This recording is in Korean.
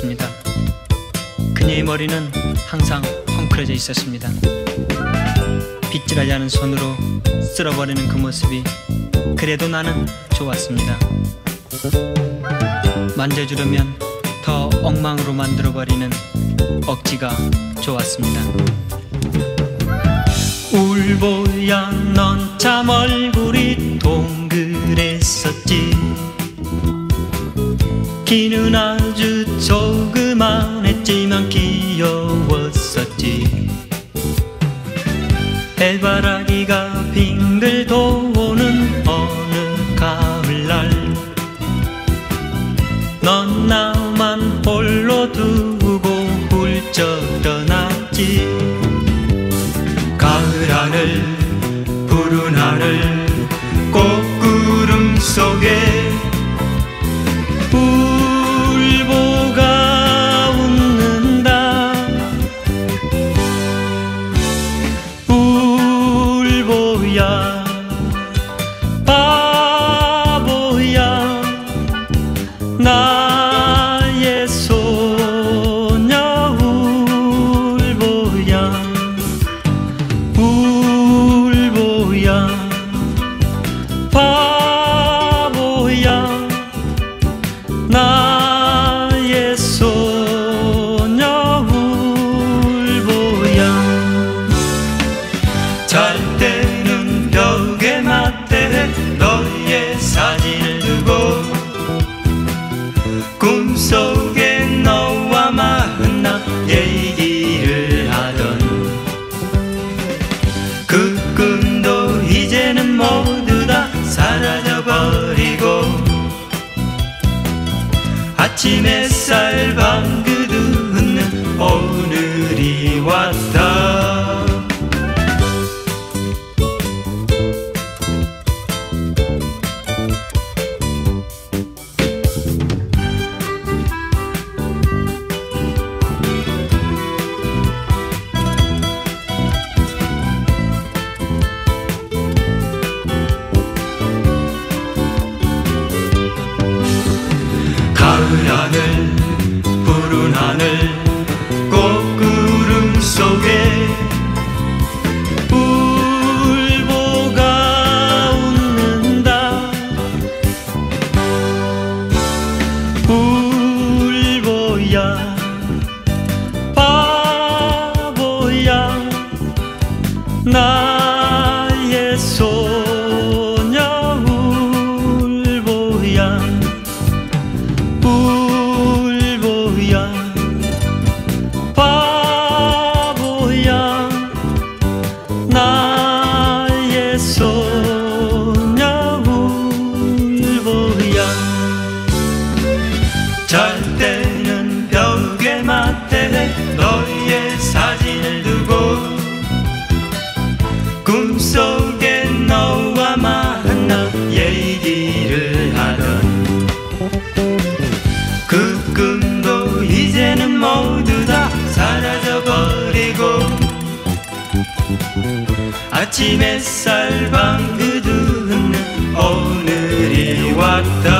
있었습니다. 그녀의 머리는 항상 헝클어져 있었습니다. 빗질하지 않은 손으로 쓸어버리는 그 모습이 그래도 나는 좋았습니다. 만져주려면 더 엉망으로 만들어버리는 억지가 좋았습니다. 울보야 넌 참 얼굴이 동 키는 아주 조그만했지만 귀여웠었지. 해바라기가 빙글 도는 어느 가을날 넌 나만 홀로 두고 훌쩍 떠났지. 가을 하늘 푸른 하늘 꽃구름 속에 아침 푸른 하늘 도 이제는 모두 다 사라져버리고 아침 햇살 방긋 웃는 오늘이 왔다